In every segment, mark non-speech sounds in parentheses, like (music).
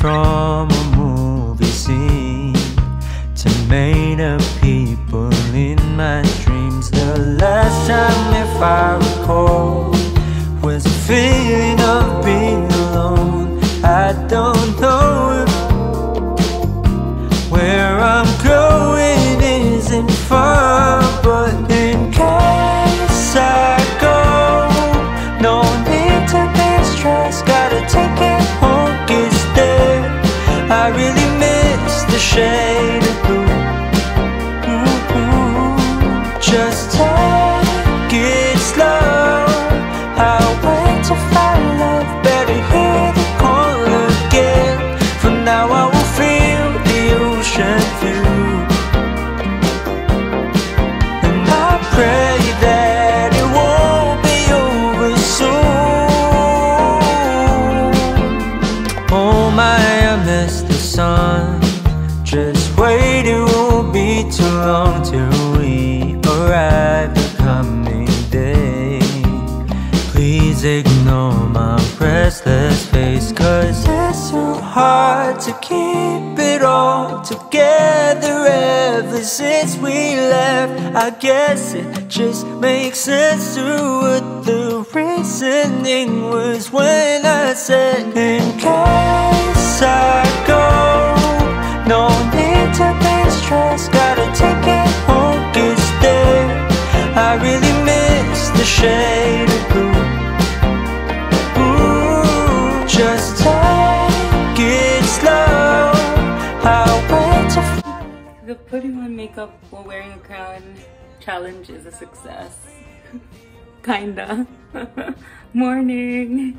from a movie scene to made up people in my dreams. The last time, if I recall, was a feeling of being alone. I don't know where I'm going isn't far, I really miss the shade of blue. Ooh, Just take it slow. I'll wait to find love. Better hear the call again. For now, I will feel the ocean view. And I pray that it won't be over soon. Oh my, I miss the sun. Just wait, it won't be too long till we arrive the coming day. Please ignore my restless face, cause it's so hard to keep it all together ever since we left. I guess it just makes sense to what the reasoning was when I said, In case The putting on makeup while wearing a crown challenge is a success. (laughs) Kinda. (laughs) Morning.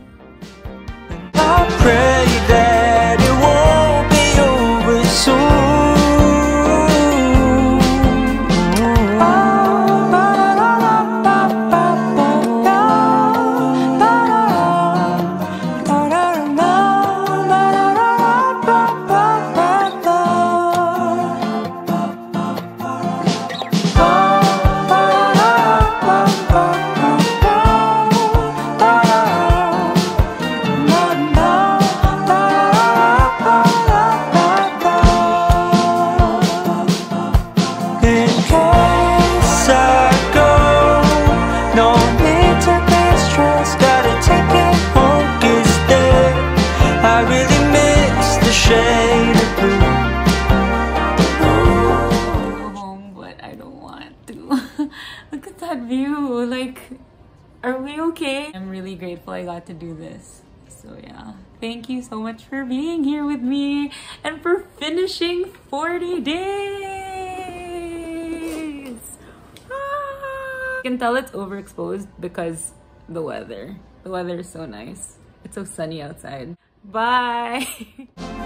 That view. Like, are we okay? I'm really grateful I got to do this. So yeah, thank you so much for being here with me and for finishing 40 days. Ah! You can tell it's overexposed because the weather. The weather is so nice. It's so sunny outside. Bye. (laughs)